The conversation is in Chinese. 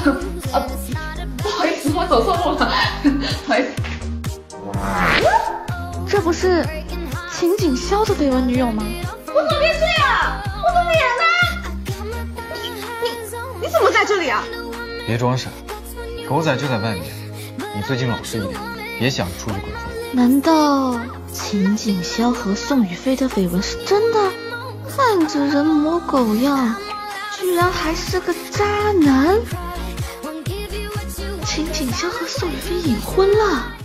啊，不好意思，我走错路了，不好意思。这不是秦景霄的绯闻女友吗？我怎么变这样？我的脸呢？你你你怎么在这里啊？别装傻，狗仔就在外面。你最近老实一点，别想着出去鬼混。难道秦景霄和宋雨霏的绯闻是真的？看着人模狗样，居然还是个渣男！秦锦香和宋雨霏隐婚了。